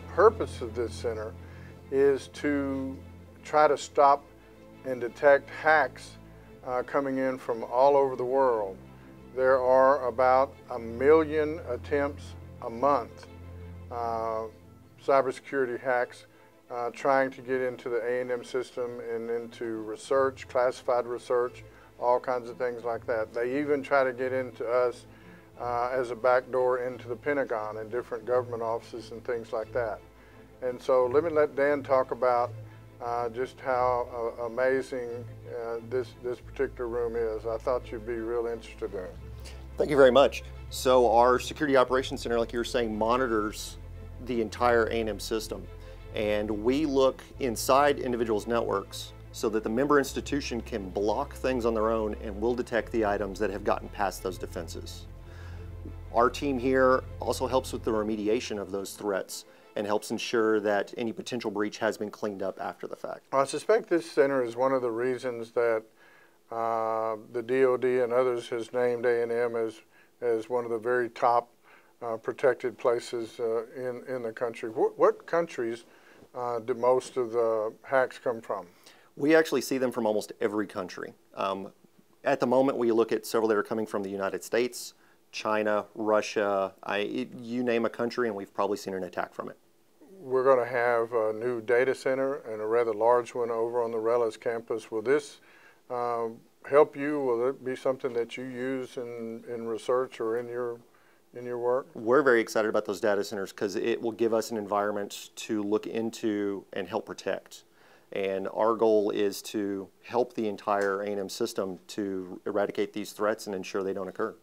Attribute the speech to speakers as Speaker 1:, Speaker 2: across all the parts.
Speaker 1: purpose of this center is to try to stop and detect hacks uh, coming in from all over the world. There are about a million attempts a month, uh, cybersecurity hacks, uh, trying to get into the A&M system and into research, classified research, all kinds of things like that. They even try to get into us uh, as a backdoor into the Pentagon and different government offices and things like that. And so let me let Dan talk about uh, just how uh, amazing uh, this, this particular room is. I thought you'd be real interested in it.
Speaker 2: Thank you very much. So our Security Operations Center, like you were saying, monitors the entire A&M system. And we look inside individuals' networks so that the member institution can block things on their own and will detect the items that have gotten past those defenses. Our team here also helps with the remediation of those threats and helps ensure that any potential breach has been cleaned up after the fact.
Speaker 1: I suspect this center is one of the reasons that uh, the DoD and others has named A&M as, as one of the very top uh, protected places uh, in, in the country. What, what countries uh, do most of the hacks come from?
Speaker 2: We actually see them from almost every country. Um, at the moment, we look at several that are coming from the United States, China, Russia, I, you name a country, and we've probably seen an attack from it.
Speaker 1: We're going to have a new data center and a rather large one over on the RELLIS campus. Will this um, help you? Will it be something that you use in, in research or in your in your work?
Speaker 2: We're very excited about those data centers because it will give us an environment to look into and help protect. And our goal is to help the entire A&M system to eradicate these threats and ensure they don't occur.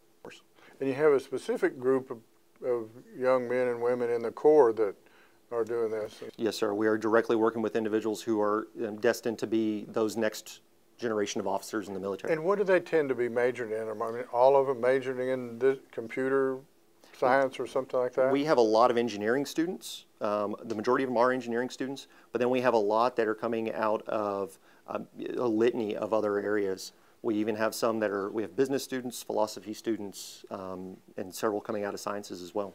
Speaker 1: And you have a specific group of, of young men and women in the Corps that are doing this.
Speaker 2: Yes, sir. We are directly working with individuals who are um, destined to be those next generation of officers in the military.
Speaker 1: And what do they tend to be majored in? I mean, all of them majoring in this computer science or something like that?
Speaker 2: We have a lot of engineering students. Um, the majority of them are engineering students, but then we have a lot that are coming out of um, a litany of other areas. We even have some that are, we have business students, philosophy students, um, and several coming out of sciences as well.